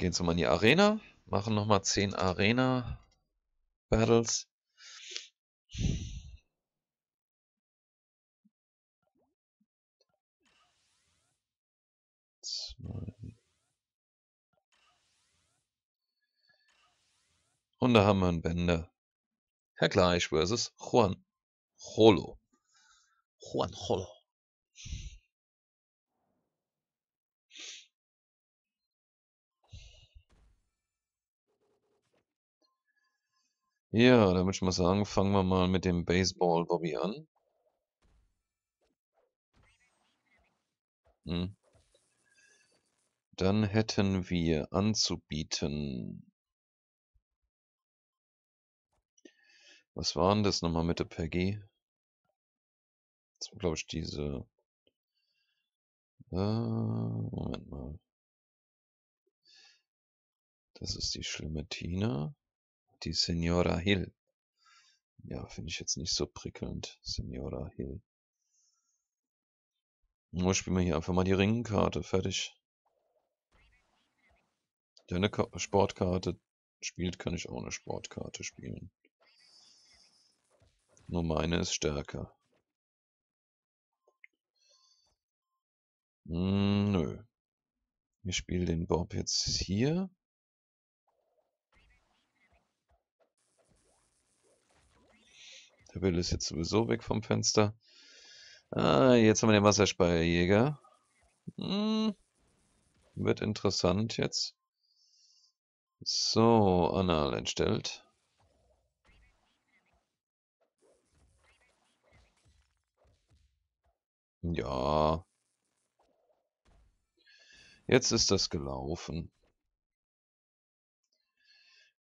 Gehen wir mal in die Arena. Machen nochmal 10 Arena-Battles. Und da haben wir einen Bänder. Herr Gleich versus Juan Holo. Juan Holo. Ja, da würde ich mal sagen, fangen wir mal mit dem Baseball Bobby an. Hm. Dann hätten wir anzubieten. Was waren das nochmal mit der Peggy? Das war, glaube ich, diese. Äh, Moment mal. Das ist die schlimme Tina. Die Senora Hill. Ja, finde ich jetzt nicht so prickelnd. Senora Hill. Nur spielen wir hier einfach mal die Ringkarte. Fertig. Der eine Sportkarte spielt, kann ich auch eine Sportkarte spielen. Nur meine ist stärker. Hm, nö. Ich spiele den Bob jetzt hier. Der Bill ist jetzt sowieso weg vom Fenster. Ah, jetzt haben wir den Wasserspeierjäger. Hm, wird interessant jetzt. So, Anal entstellt. Ja. Jetzt ist das gelaufen.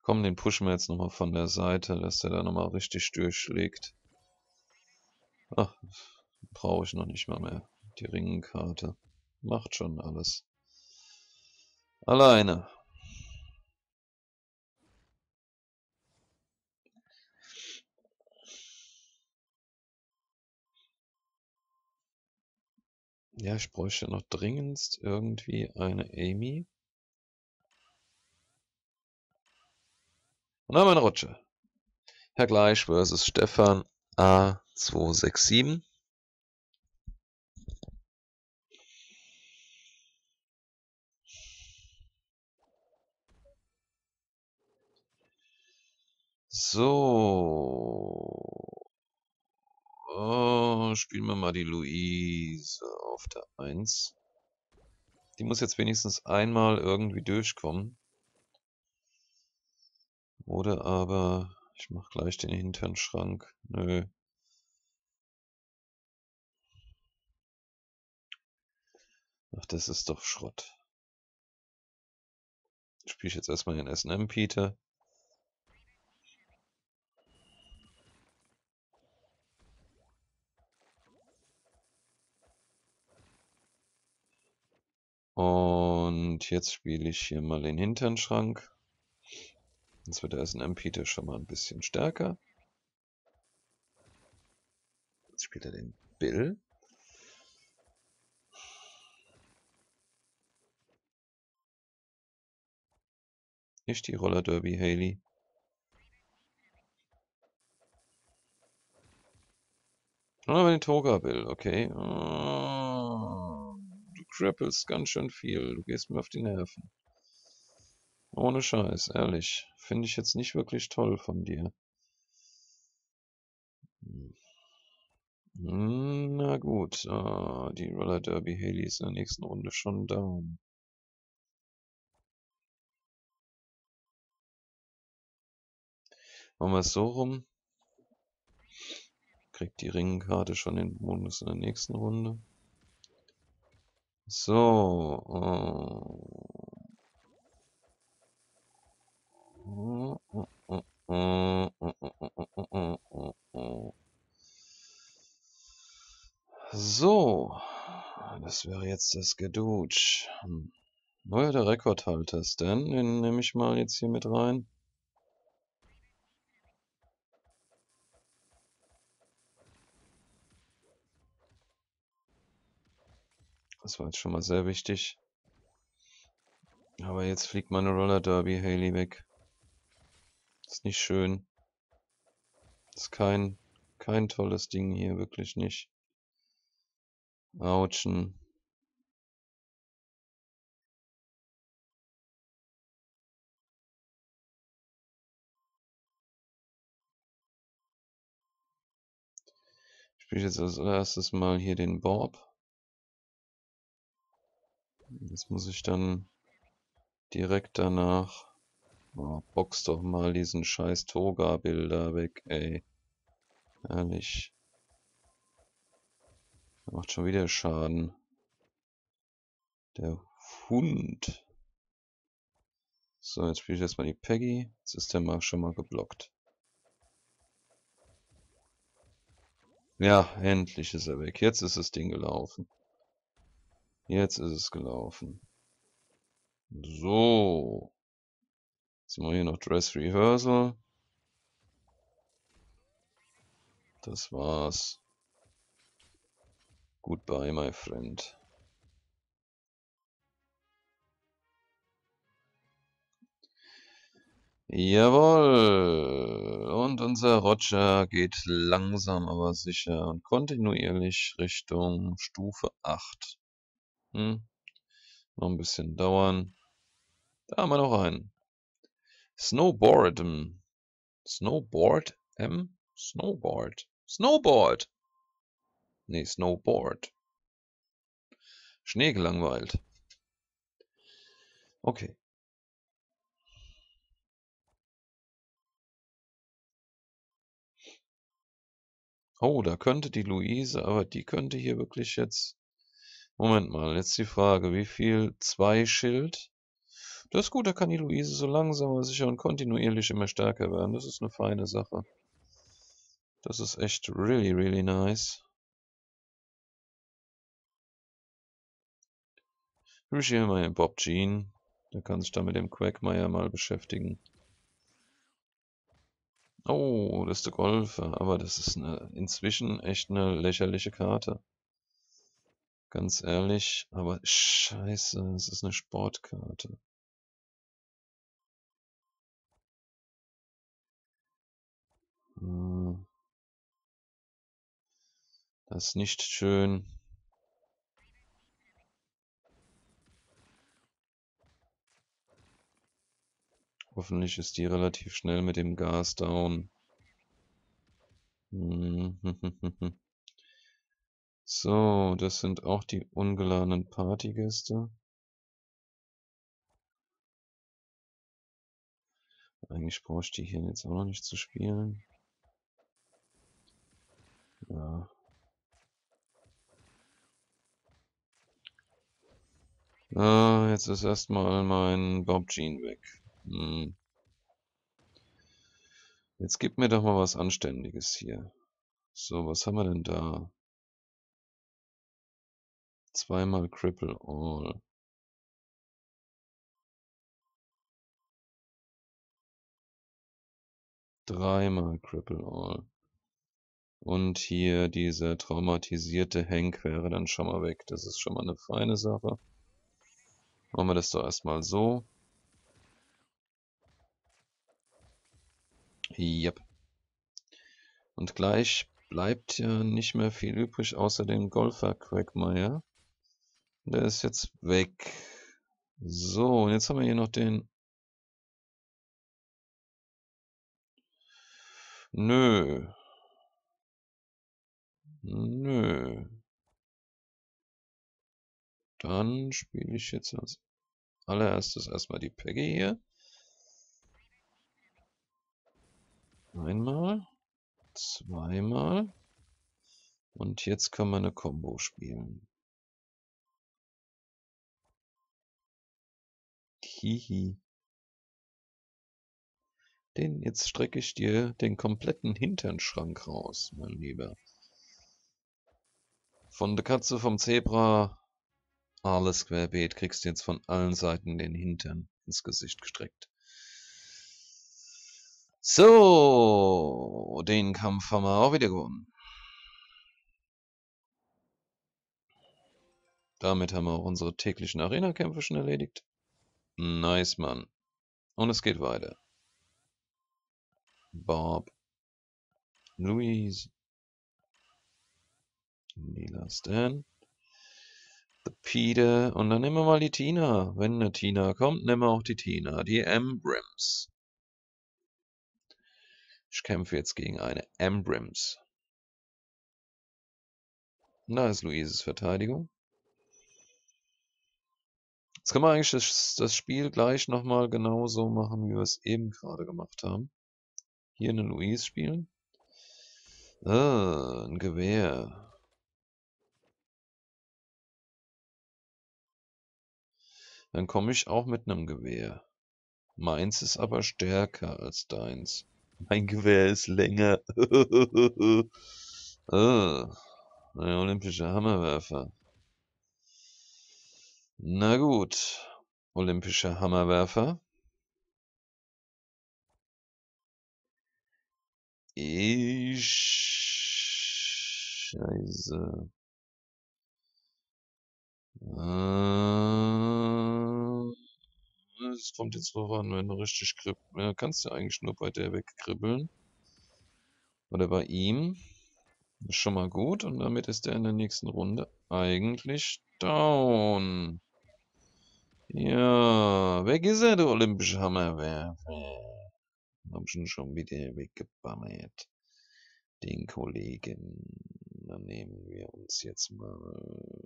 Komm, den pushen wir jetzt nochmal von der Seite, dass der da nochmal richtig durchschlägt. Ach, brauche ich noch nicht mal mehr. Die Ringenkarte. Macht schon alles. Alleine. Ja, ich bräuchte noch dringendst irgendwie eine Amy. Und dann haben wir eine Rutsche. Herr Gleich versus Stefan A267. So. Oh, spielen wir mal die Luise auf der 1. Die muss jetzt wenigstens einmal irgendwie durchkommen. Oder aber, ich mache gleich den hinteren Schrank. Nö. Ach, das ist doch Schrott. Spiele ich jetzt erstmal den SNM Peter. Und jetzt spiele ich hier mal den hinteren Schrank. Jetzt wird der SNM-Peter schon mal ein bisschen stärker. Jetzt spielt er den Bill. Nicht die Roller Derby Haley. Aber den Toga Bill, okay. Du crappelst ganz schön viel. Du gehst mir auf die Nerven. Ohne Scheiß, ehrlich. Finde ich jetzt nicht wirklich toll von dir. Hm, na gut, ah, die Roller Derby Haley ist in der nächsten Runde schon down. Machen wir es so rum. Kriegt die Ringkarte schon den Bonus in der nächsten Runde. So. Oh. So, das wäre jetzt das Gedutsch. Hm. Neuer der Rekordhalter Stan, den nehme ich mal jetzt hier mit rein. Das war jetzt schon mal sehr wichtig. Aber jetzt fliegt meine Roller Derby Haley weg. Ist nicht schön. Ist kein, kein tolles Ding hier, wirklich nicht. Autschen. Ich spiele jetzt als erstes mal hier den Bob. Jetzt muss ich dann direkt danach... Oh, box doch mal diesen scheiß Toga-Bilder weg, ey. Ehrlich. Der macht schon wieder Schaden. Der Hund. So, jetzt spiele ich erstmal die Peggy. Jetzt ist der Mark schon mal geblockt. Ja, endlich ist er weg. Jetzt ist das Ding gelaufen. Jetzt ist es gelaufen. So. Jetzt machen wir hier noch Dress Rehearsal. Das war's. Goodbye, my friend. Jawohl. Und unser Roger geht langsam aber sicher und kontinuierlich Richtung Stufe 8. Hm. Noch ein bisschen dauern. Da haben wir noch einen. Snowboard. Snowboard? M? Snowboard. Snowboard. Nee, Snowboard. Schnee gelangweilt. Okay. Oh, da könnte die Luise, aber die könnte hier wirklich jetzt... Moment mal, jetzt die Frage, wie viel? Zwei Schild? Das ist gut, da kann die Luise so langsam, aber sicher und kontinuierlich immer stärker werden. Das ist eine feine Sache. Das ist echt really, really nice. Ich hier mal den Bob Jean. Der kann sich da mit dem Quagmire mal beschäftigen. Oh, das ist der Golfer. Aber das ist eine, inzwischen echt eine lächerliche Karte. Ganz ehrlich. Aber scheiße, es ist eine Sportkarte. Das ist nicht schön. Hoffentlich ist die relativ schnell mit dem Gas down. So, das sind auch die ungeladenen Partygäste. Eigentlich brauche ich die hier jetzt auch noch nicht zu spielen. Ja. Ah, jetzt ist erstmal mein Bob Jean weg. Hm. Jetzt gib mir doch mal was Anständiges hier. So, was haben wir denn da? Zweimal Cripple All. Dreimal Cripple All. Und hier dieser traumatisierte Hank wäre dann schon mal weg. Das ist schon mal eine feine Sache. Machen wir das doch erstmal so. Yep. Und gleich bleibt ja nicht mehr viel übrig außer dem Golfer Quagmire. Der ist jetzt weg. So, und jetzt haben wir hier noch den... Nö. Nö. Dann spiele ich jetzt als allererstes erstmal die Peggy hier. Einmal. Zweimal. Und jetzt kann man eine Combo spielen. Hihi. Den, jetzt strecke ich dir den kompletten Hinternschrank raus, mein Lieber. Von der Katze, vom Zebra, alles querbeet, kriegst du jetzt von allen Seiten den Hintern ins Gesicht gestreckt. So, den Kampf haben wir auch wieder gewonnen. Damit haben wir auch unsere täglichen Arena-Kämpfe schon erledigt. Nice, Mann. Und es geht weiter. Bob. Louise. Lila Stan. The Peter. Und dann nehmen wir mal die Tina. Wenn eine Tina kommt, nehmen wir auch die Tina. Die Embrims. Ich kämpfe jetzt gegen eine Embrims. Da ist Luises Verteidigung. Jetzt können wir eigentlich das, das Spiel gleich nochmal genauso machen, wie wir es eben gerade gemacht haben. Hier eine Louise spielen. Ah, ein Gewehr. Dann komme ich auch mit einem Gewehr. Meins ist aber stärker als deins. Mein Gewehr ist länger. ah, ein olympischer Hammerwerfer. Na gut, olympischer Hammerwerfer. Ich... Scheiße. Äh, es kommt jetzt drauf an, wenn du richtig kribbelst. Ja, kannst du eigentlich nur bei der wegkribbeln. Oder bei ihm. Ist schon mal gut. Und damit ist er in der nächsten Runde eigentlich down. Ja, weg ist er, der olympische Hammerwerfer. Hab schon schon wieder weggebammert. Den Kollegen. Dann nehmen wir uns jetzt mal...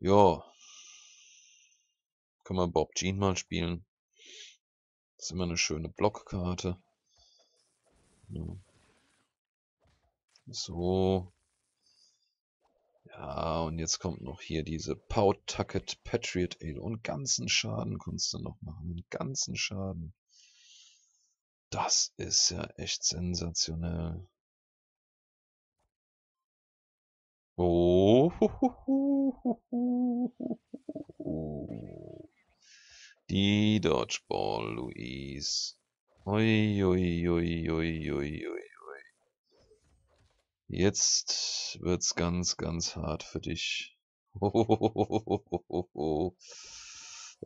Ja. Kann man Bob Jean mal spielen. Das ist immer eine schöne Blockkarte. Ja. So. Ja, und jetzt kommt noch hier diese Powtucket Patriot Ale. Und ganzen Schaden kannst du noch machen. Einen ganzen Schaden. Das ist ja echt sensationell. Oh. Die Dodgeball, Louise. Ui, ui, ui, ui, ui, ui. Jetzt wird's ganz, ganz hart für dich.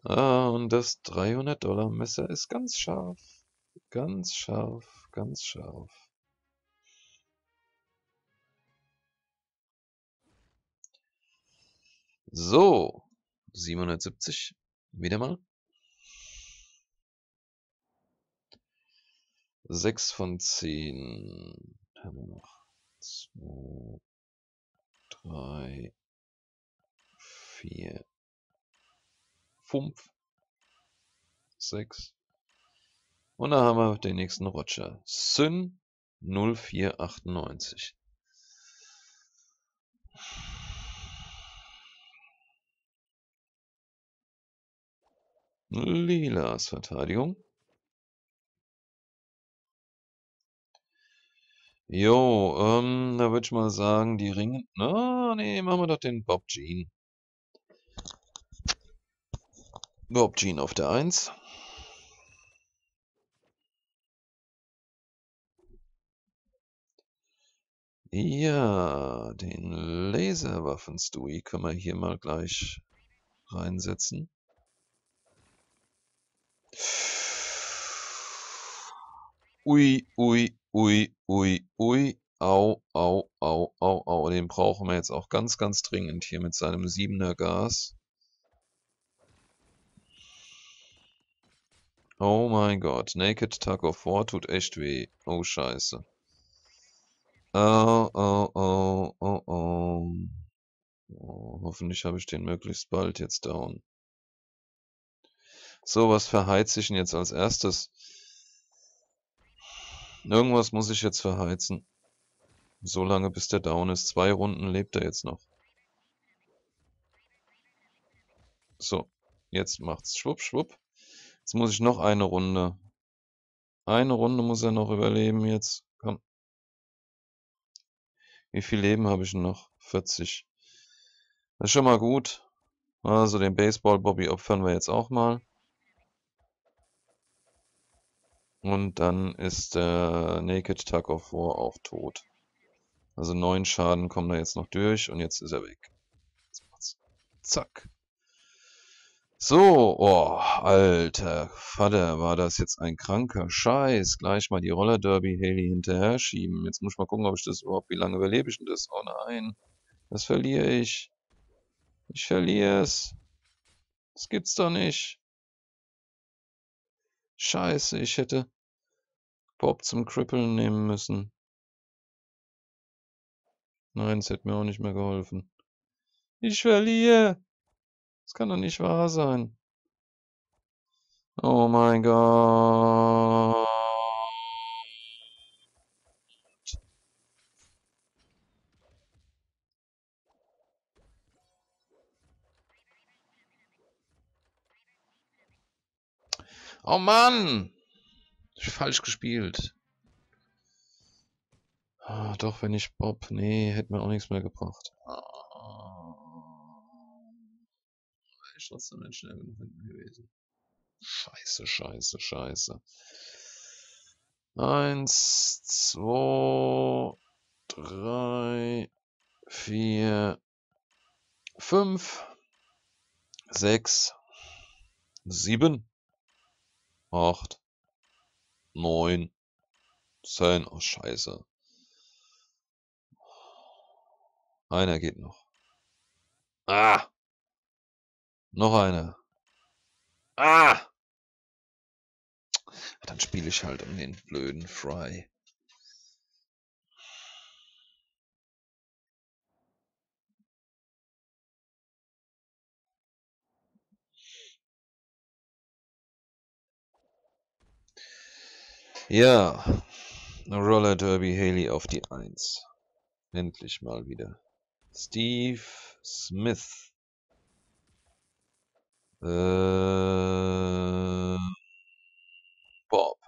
ah, und das 300 Dollar Messer ist ganz scharf. Ganz scharf, ganz scharf. So, 770, wieder mal. 6 von 10 haben wir noch zwei, drei, vier, fünf, sechs. Und dann haben wir den nächsten Roger. Syn 0498. Lilas Verteidigung. Jo, ähm, da würde ich mal sagen, die Ringe. Na, nee, machen wir doch den Bob Jean. Bob Jean auf der 1. Ja, den Laserwaffen-Stui können wir hier mal gleich reinsetzen. Ui, ui, ui, ui, ui. Au, au, au, au, au. Den brauchen wir jetzt auch ganz, ganz dringend hier mit seinem 7er Gas. Oh mein Gott. Naked Tug of War tut echt weh. Oh, scheiße. Oh, oh, oh, oh, oh. oh hoffentlich habe ich den möglichst bald jetzt down. So, was verheizt ich denn jetzt als erstes? Irgendwas muss ich jetzt verheizen. So lange bis der down ist. Zwei Runden lebt er jetzt noch. So, jetzt macht's schwupp, schwupp. Jetzt muss ich noch eine Runde. Eine Runde muss er noch überleben jetzt. Komm. Wie viel Leben habe ich noch? 40. Das ist schon mal gut. Also den Baseball-Bobby opfern wir jetzt auch mal. Und dann ist der Naked Tug of War auch tot. Also neun Schaden kommen da jetzt noch durch und jetzt ist er weg. Zack. So, oh, alter Vater, war das jetzt ein kranker Scheiß. Gleich mal die Roller Derby Haley hinterher schieben. Jetzt muss ich mal gucken, ob ich das überhaupt, wie lange überlebe ich denn das? Oh nein, das verliere ich. Ich verliere es. Das gibt's doch nicht. Scheiße, ich hätte Bob zum Krippeln nehmen müssen. Nein, es hätte mir auch nicht mehr geholfen. Ich verliere. Das kann doch nicht wahr sein. Oh mein Gott. Oh Mann! Falsch gespielt. Ah, doch, wenn ich Bob... Nee, hätte mir auch nichts mehr gebracht. Ah. ich trotzdem nicht schnell genug hinten gewesen. Scheiße, scheiße, scheiße. Eins, zwei, drei, vier, fünf, sechs, sieben, acht, neun, zehn. Oh, scheiße. Einer geht noch. Ah! Noch eine. Ah! Dann spiele ich halt um den blöden Fry. Ja, Roller Derby Haley auf die 1. Endlich mal wieder. Steve Smith. Äh, Bob.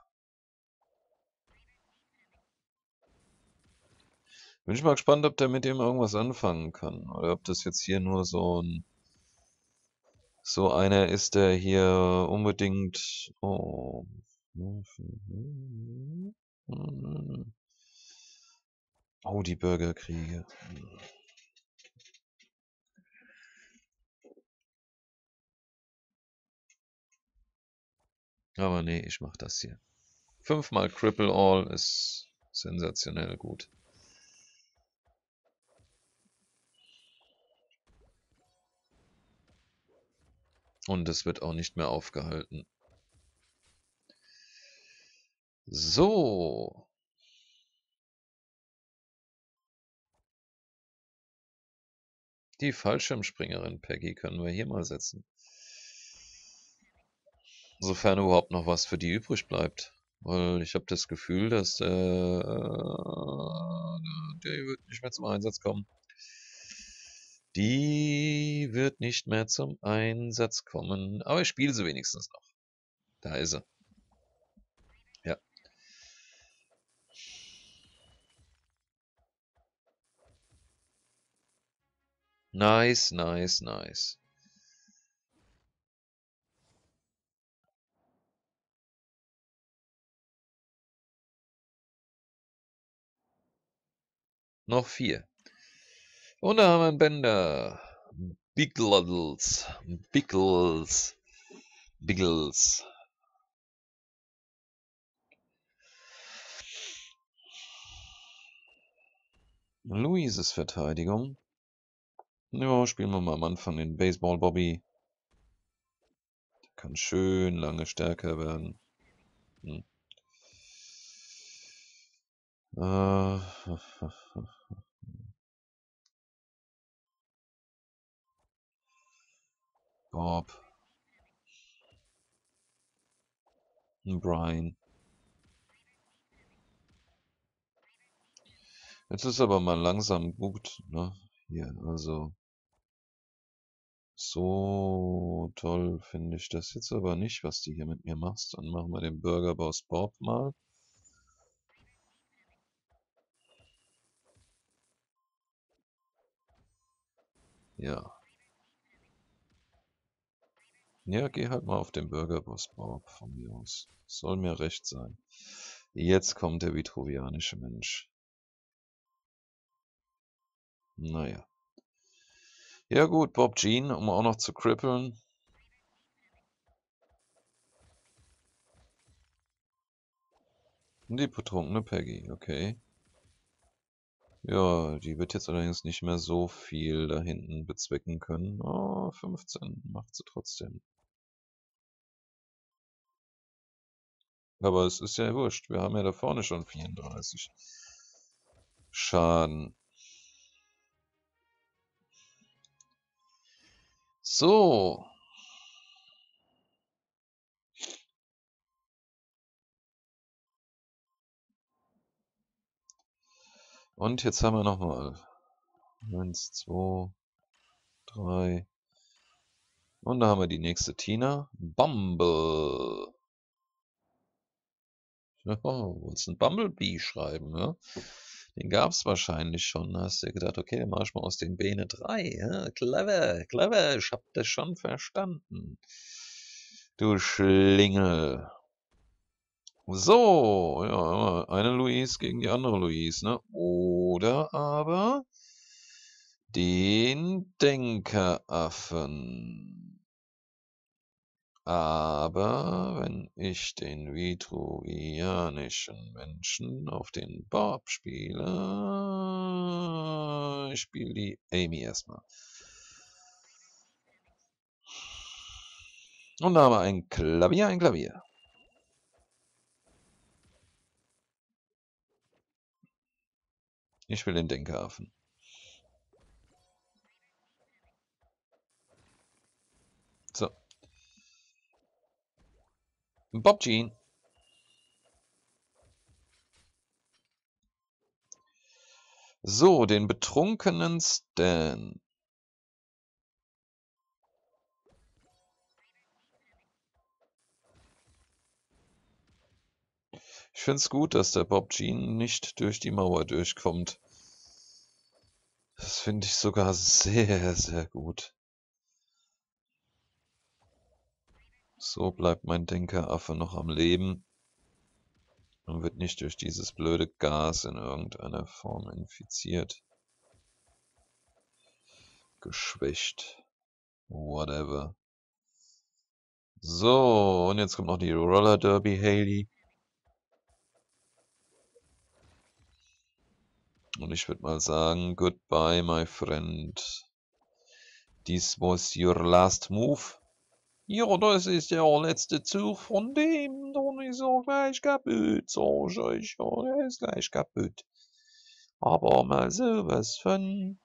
Bin ich mal gespannt, ob der mit dem irgendwas anfangen kann. Oder ob das jetzt hier nur so ein... So einer ist, der hier unbedingt... Oh... Oh, die Bürgerkriege. Aber nee, ich mach das hier. Fünfmal Cripple All ist sensationell gut. Und es wird auch nicht mehr aufgehalten. So. Die Fallschirmspringerin Peggy können wir hier mal setzen. Sofern überhaupt noch was für die übrig bleibt. Weil ich habe das Gefühl, dass äh, der wird nicht mehr zum Einsatz kommen. Die wird nicht mehr zum Einsatz kommen. Aber ich spiele sie wenigstens noch. Da ist sie. Nice, nice, nice. Noch vier. Und da haben wir einen Bänder. Biggles. Biggles. Biggles. Luises Verteidigung. Ja, spielen wir mal am Anfang den Baseball Bobby. Der kann schön lange stärker werden. Hm. Äh, Bob. Brian. Jetzt ist aber mal langsam gut, ne? Hier, also. So toll finde ich das jetzt aber nicht, was du hier mit mir machst. Dann machen wir den Burgerboss Bob mal. Ja. Ja, geh halt mal auf den Burgerboss Bob von mir aus. Soll mir recht sein. Jetzt kommt der vitruvianische Mensch. Naja. Ja gut, Bob Jean, um auch noch zu krippeln. Die betrunkene Peggy, okay. Ja, die wird jetzt allerdings nicht mehr so viel da hinten bezwecken können. Oh, 15 macht sie trotzdem. Aber es ist ja wurscht. Wir haben ja da vorne schon 34 Schaden. So. Und jetzt haben wir nochmal. Eins, zwei, drei. Und da haben wir die nächste Tina. Bumble. Oh, wolltest ein Bumblebee schreiben, ja? Den gab es wahrscheinlich schon. Da hast du gedacht, okay, dann mach ich mal aus den Bene 3. Ja? Clever, clever, ich hab das schon verstanden. Du Schlingel. So, ja, eine Louise gegen die andere Louise, ne? Oder aber den Denkeraffen. Aber wenn ich den vitruvianischen Menschen auf den Bob spiele, ich spiele die Amy erstmal. Und da haben wir ein Klavier, ein Klavier. Ich will den Denkeraffen. So. Bob Jean. So, den betrunkenen Stan. Ich finde es gut, dass der Bob Jean nicht durch die Mauer durchkommt. Das finde ich sogar sehr, sehr gut. So bleibt mein Denkeraffe noch am Leben und wird nicht durch dieses blöde Gas in irgendeiner Form infiziert. Geschwächt. Whatever. So, und jetzt kommt noch die Roller Derby Haley. Und ich würde mal sagen, goodbye, my friend. This was your last move. Ja, das ist der letzte Zug von dem. Dann ist er gleich kaputt, sag ich. Ja, der ist gleich kaputt. Aber mal sowas von...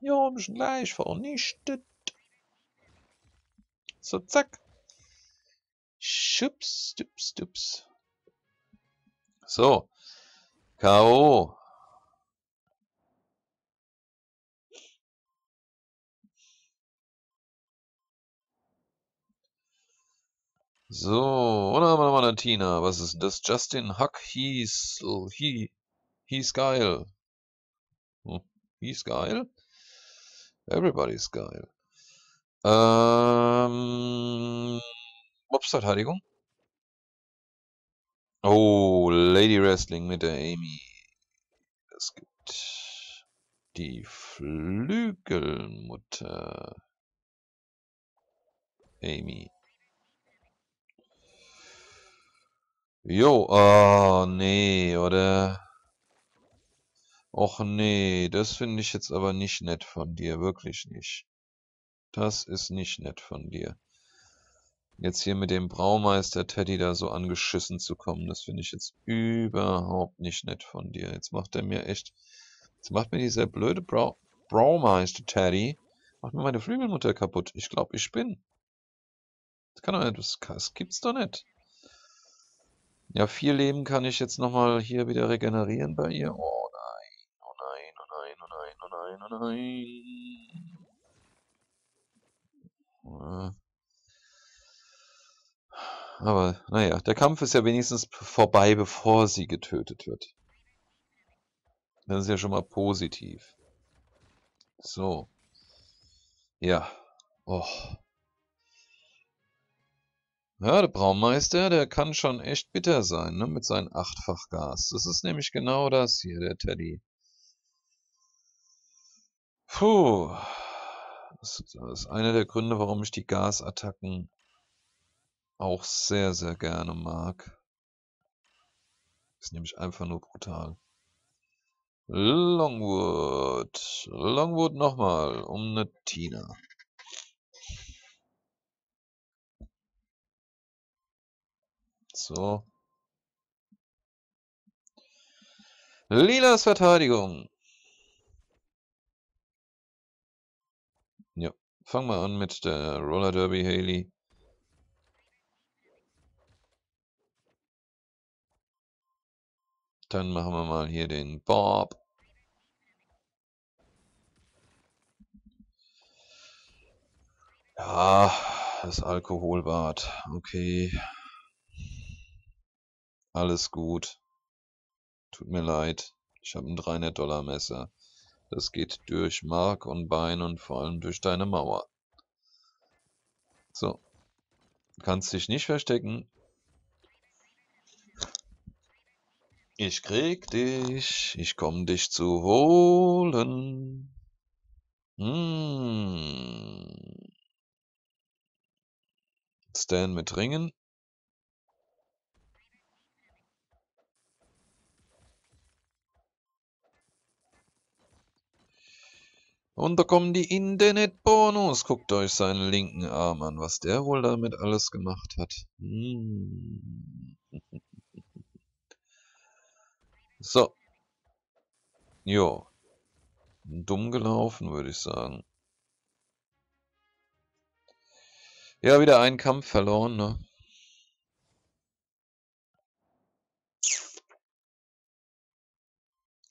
Ja, hab ich gleich vernichtet. So, zack. Schups, stups, stups. So. K.O. So, und dann haben wir nochmal eine Tina. Was ist das? Justin Huck hieß, he, hieß geil. Hm, hieß geil? Everybody's geil. Ähm, Mobsverteidigung. Oh, Lady Wrestling mit der Amy. Es gibt die Flügelmutter. Amy. Jo, oh, nee, oder? Och nee, das finde ich jetzt aber nicht nett von dir, wirklich nicht. Das ist nicht nett von dir. Jetzt hier mit dem Braumeister Teddy da so angeschissen zu kommen, das finde ich jetzt überhaupt nicht nett von dir. Jetzt macht er mir echt... Jetzt macht mir dieser blöde Brau Braumeister Teddy... Macht mir meine Flügelmutter kaputt. Ich glaube, ich bin. Das kann doch nicht... Das, das gibt's doch nicht. Ja, vier Leben kann ich jetzt nochmal hier wieder regenerieren bei ihr. Oh nein, oh nein, oh nein, oh nein, oh nein, oh nein. Aber, naja, der Kampf ist ja wenigstens vorbei, bevor sie getötet wird. Das ist ja schon mal positiv. So. Ja. Oh. Ja, der Braumeister, der kann schon echt bitter sein, ne, mit seinem Achtfachgas. Das ist nämlich genau das hier, der Teddy. Puh. Das ist einer der Gründe, warum ich die Gasattacken auch sehr, sehr gerne mag. Ist nämlich einfach nur brutal. Longwood. Longwood nochmal. Um eine Tina. So. Lilas Verteidigung. Ja, fangen wir an mit der Roller Derby Haley. Dann machen wir mal hier den Bob. Ja, das Alkoholbad. Okay. Alles gut. Tut mir leid. Ich habe ein 300 Dollar Messer. Das geht durch Mark und Bein und vor allem durch deine Mauer. So. Kannst dich nicht verstecken. Ich krieg dich. Ich komm dich zu holen. Hm. Stan mit Ringen. Und da kommen die Internet-Bonus. Guckt euch seinen linken Arm an, was der wohl damit alles gemacht hat. Hm. So. Jo. Dumm gelaufen, würde ich sagen. Ja, wieder einen Kampf verloren, ne?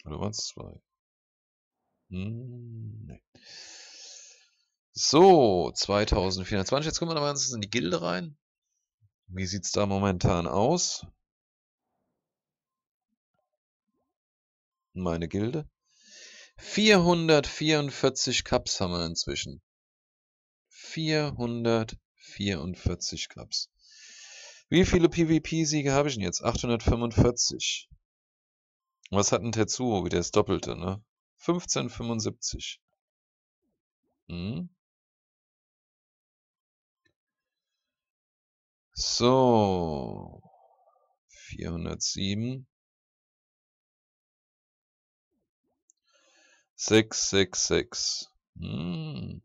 Oder waren es zwei? Hm, nee. So, 2024. Jetzt kommen wir noch mal in die Gilde rein. Wie sieht es da momentan aus? Meine Gilde. 444 Cups haben wir inzwischen. 444 Cups. Wie viele PvP-Siege habe ich denn jetzt? 845. Was hat ein Tetsuo? Wieder das Doppelte, ne? 1575. Hm. So. 407. 666. Hm.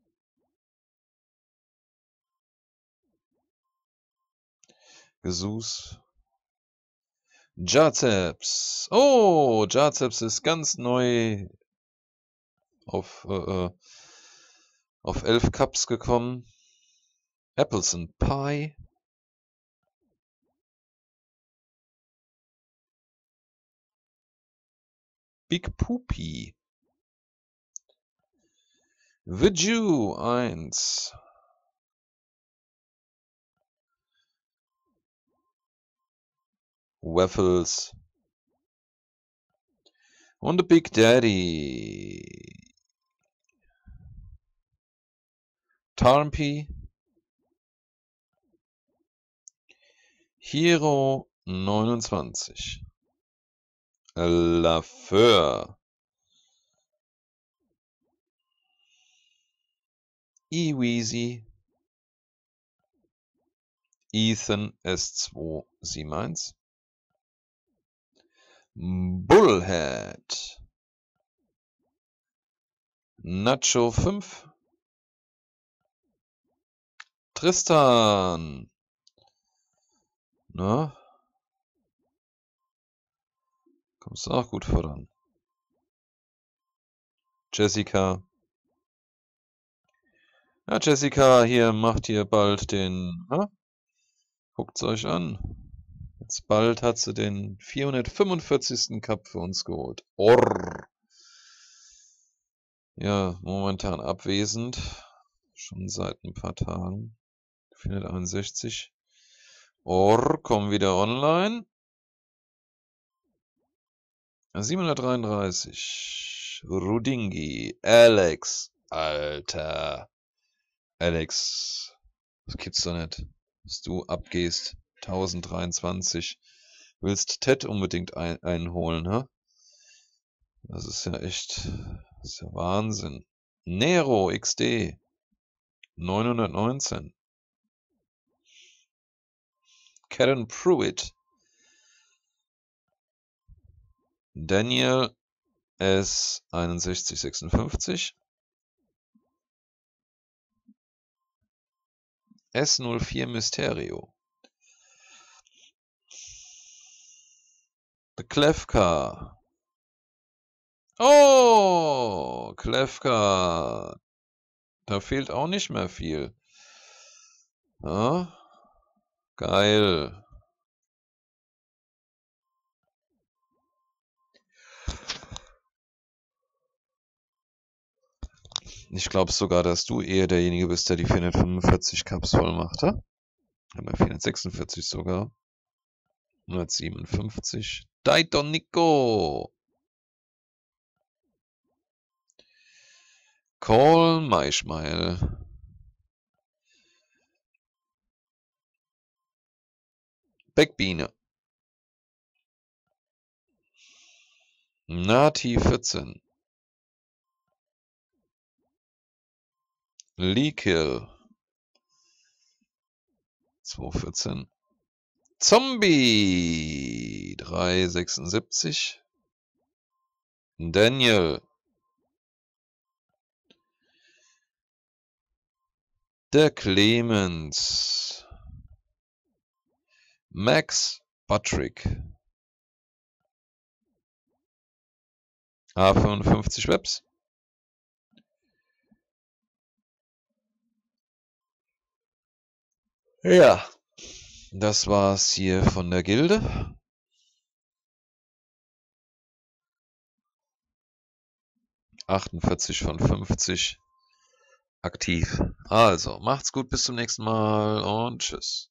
Gesus. Jarzeps. Oh, Jarzeps ist ganz neu auf, äh, äh auf 11 Cups gekommen. Apples and Pie. Big Poopy. The Jew 1. Waffles. Und Big Daddy. Tarmpy. Hero 29. Lafeur. Eweezy. Ethan S2 Siemens. Bullhead. Nacho 5. Tristan. Na? Kommst du auch gut voran. Jessica. Ja, Jessica hier macht hier bald den... Ha? Guckt's euch an. Jetzt bald hat sie den 445. Cup für uns geholt. Orr. Ja, momentan abwesend. Schon seit ein paar Tagen. 461. Orr, komm wieder online. 733. Rudingi. Alex. Alter. Alex. Das gibt's doch nicht. Dass du abgehst. 1023. Willst Ted unbedingt ein einholen, ha? Das ist ja echt, das ist ja Wahnsinn. Nero XD 919. Karen Pruitt. Daniel S 6156. S04 Mysterio. The Klefka. Oh, Klefka. Da fehlt auch nicht mehr viel. Ja, geil. Ich glaube sogar, dass du eher derjenige bist, der die 445 Cups voll macht, ha? Haben wir 446 sogar. 157. Daiton Nico. Call Maischmeil. Backbiene. Nati 14. Leakill. 214. Zombie 376. Daniel. Der Clemens. Max Patrick. A55 Webs. Ja, das war's hier von der Gilde. Achtundvierzig von fünfzig aktiv. Also, macht's gut, bis zum nächsten Mal und tschüss.